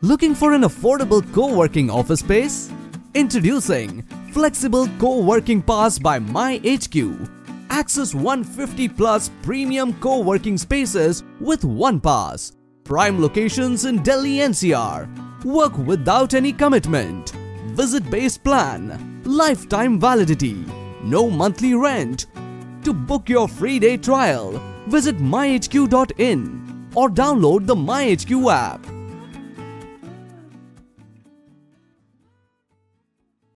Looking for an affordable co-working office space? Introducing Flexible Co-working Pass by MyHQ. Access 150 plus premium co-working spaces with one pass. Prime locations in Delhi NCR. Work without any commitment. Visit-based plan. Lifetime validity. No monthly rent. To book your free day trial, visit myhq.in or download the MyHQ app.